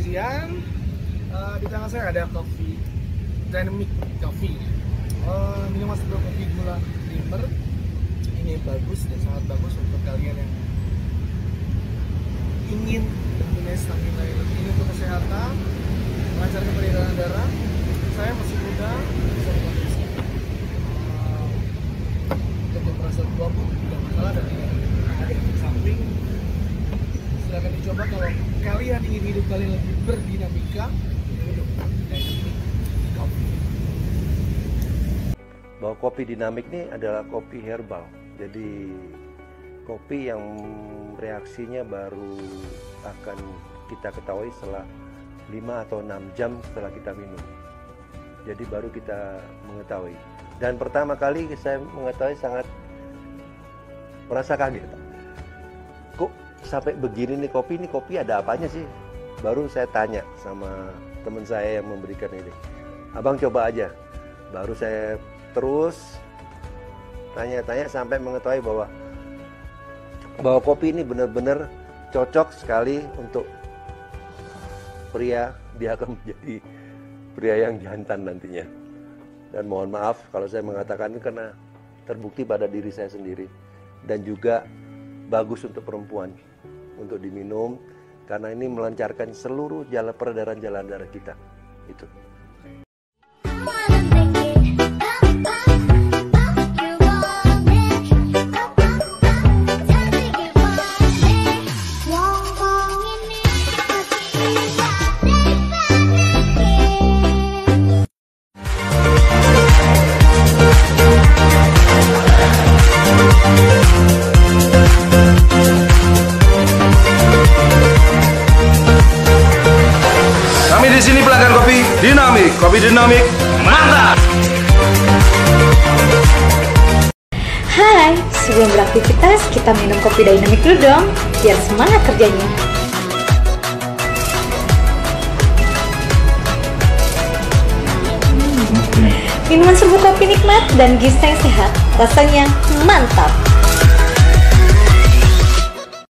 saya. Uh, di tangan saya ada kopi Dynamic Coffee. Uh, minuman segar kopi gula liver. Ini bagus dan sangat bagus untuk kalian yang ingin mempunyai stamina yang ini untuk kesehatan, melancarkan peredaran darah. Saya masih muda. Uh, untuk merasa tua pun tidak masalah dan samping silahkan dicoba kalau kalian ingin hidup kalian lebih berdinamika coffee bahwa kopi dinamik ini adalah kopi herbal. Jadi kopi yang reaksinya baru akan kita ketahui setelah 5 atau 6 jam setelah kita minum. Jadi baru kita mengetahui. Dan pertama kali saya mengetahui sangat merasa kaget. Kok sampai begini nih kopi ini kopi ada apanya sih? Baru saya tanya sama teman saya yang memberikan ini. Abang coba aja. Baru saya terus tanya-tanya sampai mengetahui bahwa bahwa kopi ini benar-benar cocok sekali untuk pria dia akan menjadi pria yang jantan nantinya dan mohon maaf kalau saya mengatakan ini karena terbukti pada diri saya sendiri dan juga bagus untuk perempuan untuk diminum karena ini melancarkan seluruh jalan peredaran jalan darah kita. Itu Kami di sini pelanggan kopi dinamik, kopi dinamik mantap. Hai, sebelum beraktivitas kita minum kopi dynamic dulu dong, biar semangat kerjanya. Minuman serbuk kopi nikmat dan gizi sehat, rasanya mantap.